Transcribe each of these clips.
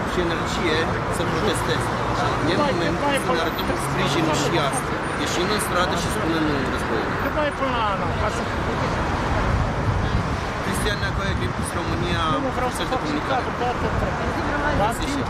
timp și energie să protesteze. E moment să ne arătăm sprijinul și asta, ieșind în stradă și spunând nu războiului. Cât mai e până la anul? Ca să... Cristian Neagoie, Greenpeace România, Nu vreau să Cel de fac comunicare. pe toată Da, Mersi și eu.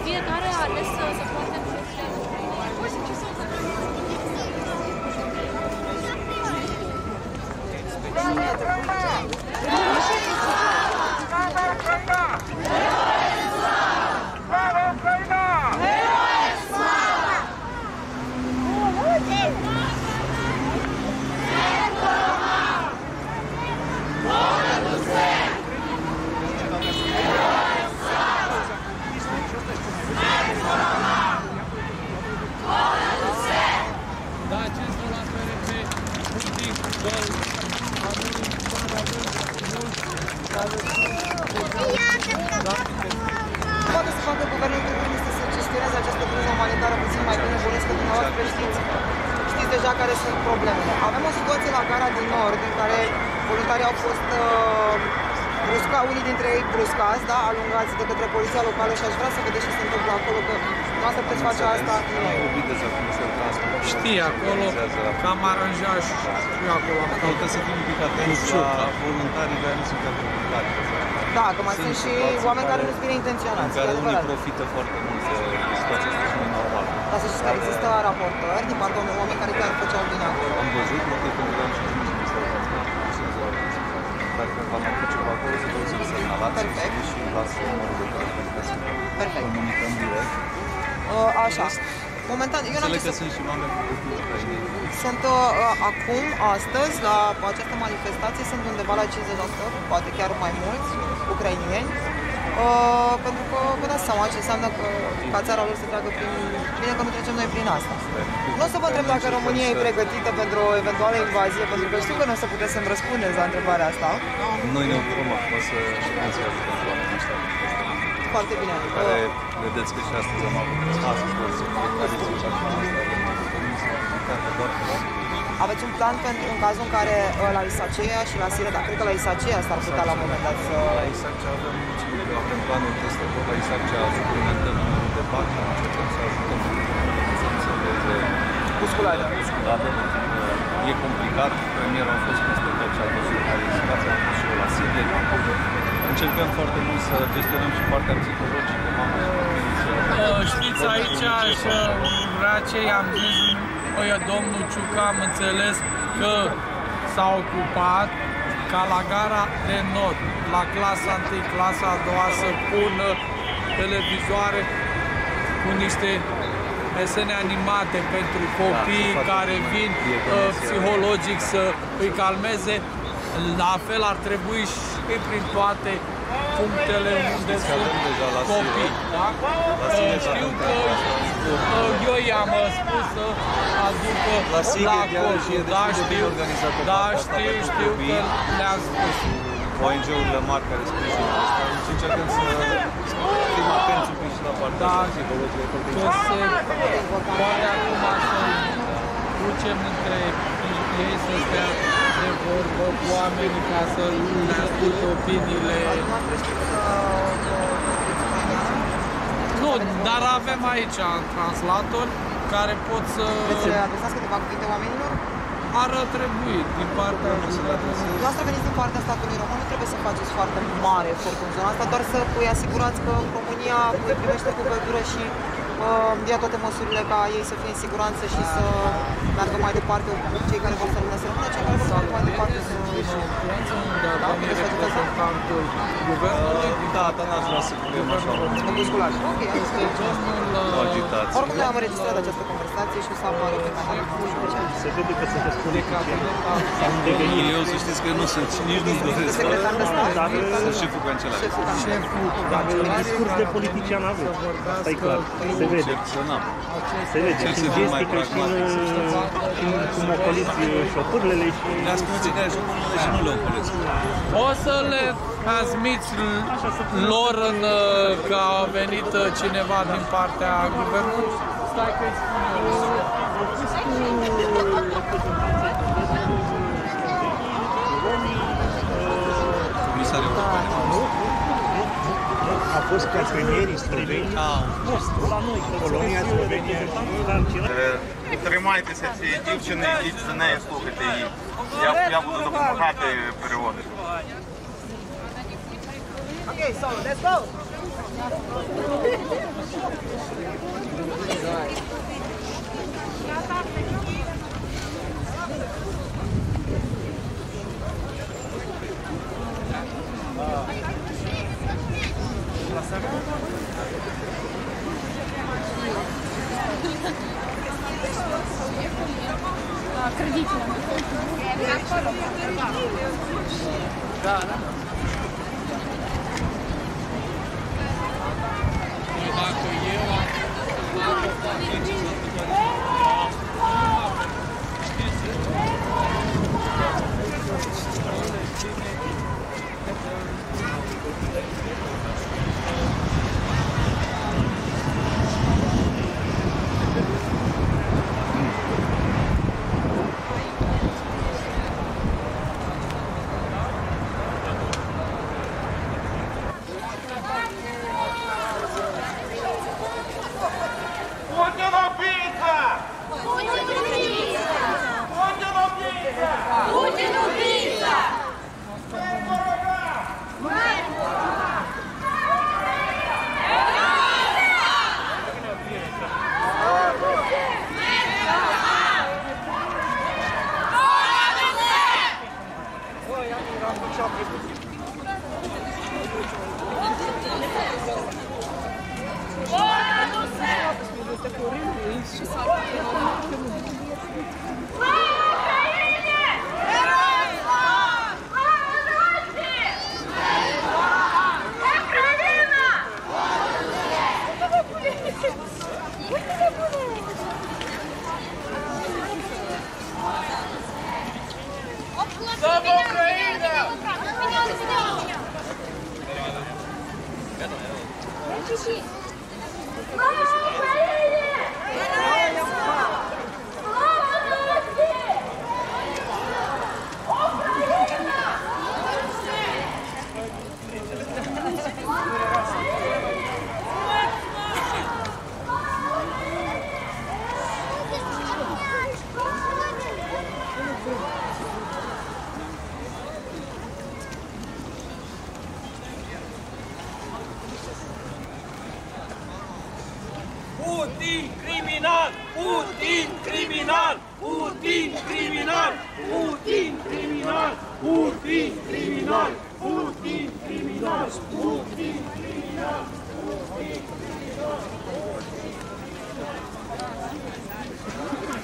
Soare. Fiecare a ales să să poarte Da, 5 la PRP, Putin, gol, Poate să facă guvernul turc este să gestioneze această criză umanitară puțin mai bine, bănuiesc că dumneavoastră știți, știți deja care sunt problemele. Avem o situație la gara din nord în care voluntarii au fost uh, brusca, unii dintre ei bruscați, da, alungați de către poliția locală și aș vrea să vedeți ce se întâmplă acolo, că noastră puteți face asta. Știi acolo, cam aranjat și eu acolo am Cred că să fim un pic atenți la voluntarii care nu sunt chiar voluntari. Da, că mai sunt și situații oameni care care- nu sunt bine În intenționați, e care unii adevărat. profită foarte mult de de situația asta și nu e normal. Dar să știți că există raportări din partea unor oameni care chiar făceau bine acolo. Am văzut multe Momentan, eu n-am Înțeleg ce că să... sunt și oameni cu copii ucraineni. Sunt uh, uh, acum, astăzi, la această manifestație, sunt undeva la 50%, poate chiar mai mulți, ucrainieni. Uh, pentru că vă dați seama ce înseamnă că, ca țara lor să treacă prin... Bine că nu trecem noi prin asta. Nu o să vă întreb dacă România e pregătită pentru o eventuală invazie, pentru că știu că nu o să puteți să-mi răspundeți la întrebarea asta. Noi ne ocupăm acum să știm Foarte bine. Care Uh, vedeți că și astăzi am avut astăzi, vor să fiecare zi facem asta. aveți un plan pentru în cazul în care uh, la Isaceea și la Siria, dar cred că la Isaceea s-ar putea la un moment dat să... La Isaac ce avem, sigur că avem planul peste tot, la Isaac ce suplimentăm numărul de bani, încercăm să ajutăm să înțelege Musculare. musculată, pentru că e complicat. Premierul a fost peste tot și a văzut care e situația, am fost și eu la Siria. Încercăm foarte mult să gestionăm și partea psihologică, mamă și copiii să Uh, Știți, aici și vrea ce i-am zis, ăia, domnul Ciucă, am înțeles că s-a ocupat ca la gara de not, la clasa 1, clasa a doua, să pună televizoare cu niște desene animate pentru copii foarte care bine. vin E uh, bine, psihologic să îi calmeze. La fel ar trebui și prin toate punctele unde Știți că avem sunt deja la copii. Sire. Da? La Sire Uh, Știu avem că treaba uh, eu i-am uh, spus să aducă La Sighet, la iarăși, colțul. e Da, destul de bine știu, organizată da, partea asta știu, pentru știu că copii. le-am spus. ONG-urile mari care sprijină asta și încercăm să fim atenți un pic și la partea Da. asta psihologică. pentru Că că se poate acum să ducem între ei să stea de vorbă cu oamenii ca să le asculte opiniile. Dumneavoastră știți că... Nu, dar avem aici translatori care pot să Veți le adresați câteva cuvinte oamenilor? ar trebui din partea Dumneavoastră veniți din partea statului român, nu trebuie să faceți foarte mare efort în zona asta, doar să îi asigurați că România îi primește cu căldură și uh, ia toate măsurile ca ei să fie în siguranță și să meargă mai departe cei care vor să rămână să rămână, cei care vor să meargă mai departe să ieși. Da, vine reprezentantul guvernului, Da, dar n-aș vrea să creăm așa un În musculaj. Ok, este domnul o uh, agitație. Oricum noi am înregistrat această conversație și o să apară pe canalul nostru. Se vede că sunteți de politician. cabinet Am devenit Eu să știți că nu sunt și nici nu doresc Este să secretar de stat? Dar, sunt șeful cancelar. Șeful cancelarului. șeful un discurs de politician aveți. Asta e clar. Se vede. încerc să n-am. Se vede. Încerc Și să fiu mai gestii creștini pragmatic, și cum ocoliți șopârlele și... Le asculți care șobolele și nu le ocolesc. O să le transmiți l- lor în, uh, că a venit uh, cineva din partea guvernului? A fost chiar premierii sloveni. Polonia, Slovenia Тримайтеся цієї дівчини, йдіть за нею, слухайте її. Я, буду допомагати переводити. Okay, so let's go. Dacă 岸。Putin criminal! Putin criminal! Putin criminal! Putin criminal! Putin criminal! Putin criminal! Putin criminal! Russia